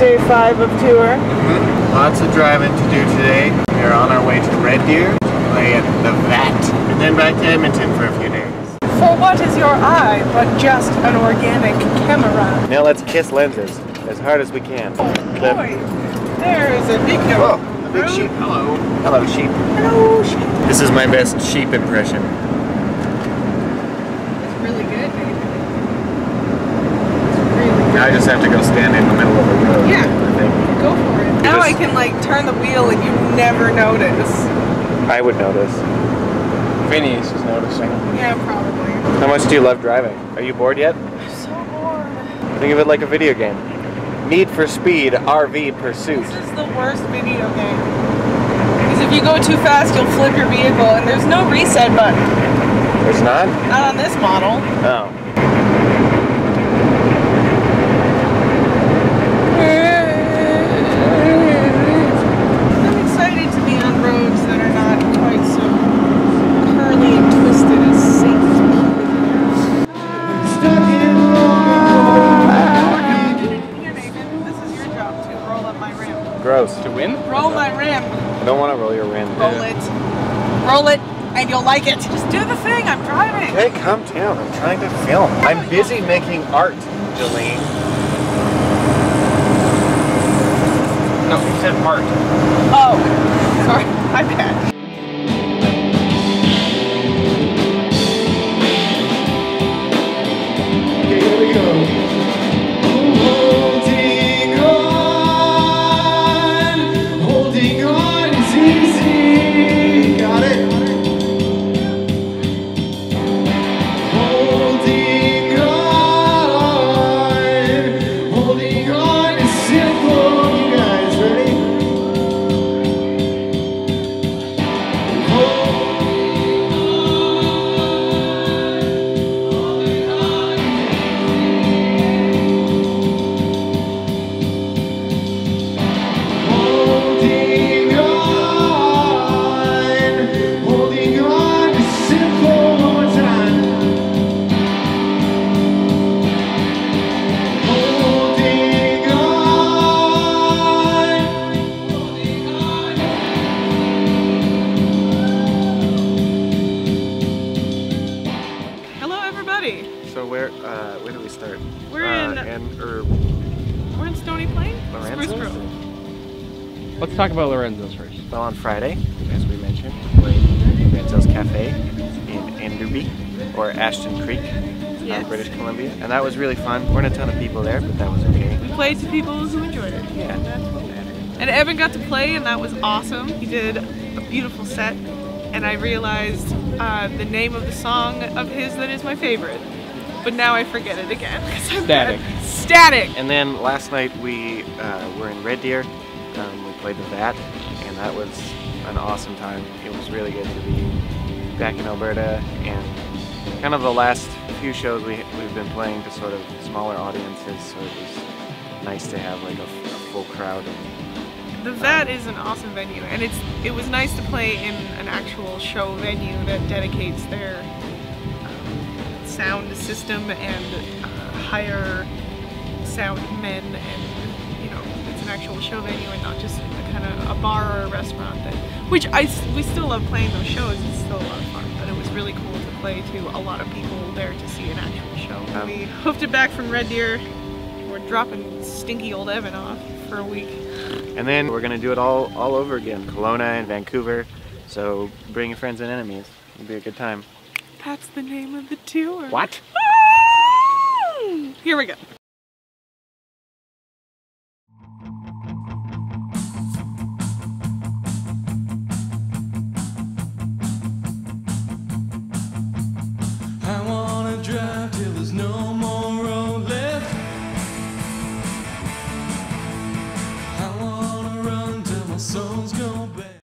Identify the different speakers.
Speaker 1: five of tour.
Speaker 2: Mm-hmm. Lots of driving to do today. We are on our way to Red Deer to play at the VAT, and then back to Edmonton for a few days.
Speaker 1: For what is your eye but just an organic camera?
Speaker 2: Now let's kiss lenses as hard as we can.
Speaker 1: Oh
Speaker 2: Clip.
Speaker 1: boy, there is a big
Speaker 2: Whoa, a big sheep.
Speaker 1: Hello.
Speaker 2: Hello, sheep.
Speaker 1: Hello, sheep.
Speaker 2: This is my best sheep impression.
Speaker 1: It's really good, baby. It's really good.
Speaker 2: Now I just have to go stand in the middle of the road.
Speaker 1: Yeah.
Speaker 2: I think.
Speaker 1: Go for it. Now
Speaker 2: just-
Speaker 1: I can like turn the wheel and you never notice.
Speaker 2: I would notice. Vinny is noticing.
Speaker 1: Yeah, probably.
Speaker 2: How much do you love driving? Are you bored yet?
Speaker 1: I'm so bored.
Speaker 2: Think of it like a video game. Need for Speed RV Pursuit.
Speaker 1: This is the worst video game. Because if you go too fast, you'll flip your vehicle, and there's no reset button.
Speaker 2: There's not?
Speaker 1: Not on this model.
Speaker 2: Oh.
Speaker 1: Roll my rim.
Speaker 2: I don't want to roll your rim.
Speaker 1: Roll it. Roll it, and you'll like it. Just do the thing. I'm driving.
Speaker 2: Hey, calm down. I'm trying to film. I'm oh, busy making art, Jolene. No, you said art.
Speaker 1: Oh, sorry. My bad.
Speaker 2: So where, uh, where do we start?
Speaker 1: We're
Speaker 2: uh,
Speaker 1: in-
Speaker 2: and or
Speaker 1: We're in Stony Plain.
Speaker 2: Lorenzo's?
Speaker 1: Grove.
Speaker 3: Let's talk about Lorenzo's first.
Speaker 2: Well, on Friday, as we mentioned, we played Lorenzo's Cafe in Enderby or Ashton Creek,
Speaker 1: Yes.
Speaker 2: uh, British Columbia, and that was really fun. weren't a ton of people there, but that was okay.
Speaker 1: We played to people who enjoyed it.
Speaker 2: Yeah.
Speaker 1: And that's what. And Evan got to play, and that was awesome. He did a beautiful set, and I realized uh, the name of the song of his that is my favorite. But now I forget it again. I'm
Speaker 3: Static.
Speaker 1: bad. Static.
Speaker 2: And then last night we uh, were in Red Deer. Um, we played the VAT, and that was an awesome time. It was really good to be back in Alberta, and kind of the last few shows we, we've been playing to sort of smaller audiences, so it was nice to have like a full crowd. And,
Speaker 1: The VAT is an awesome venue, and it's it was nice to play in an actual show venue that dedicates their um, sound system and uh, hire sound men, and you know it's an actual show venue and not just a kind of a bar or a restaurant. That which I we still love playing those shows. It's still a lot of fun, but it was really cool to play to a lot of people there to see an actual show.
Speaker 2: Um,
Speaker 1: we hoofed it back from Red Deer. We're dropping stinky old Evan off for a week.
Speaker 2: and then we're gonna do it all all over again, Kelowna and Vancouver. So bring your friends and enemies. It'll be a good time.
Speaker 1: That's the name of the tour.
Speaker 2: What? Ah!
Speaker 1: Here we go.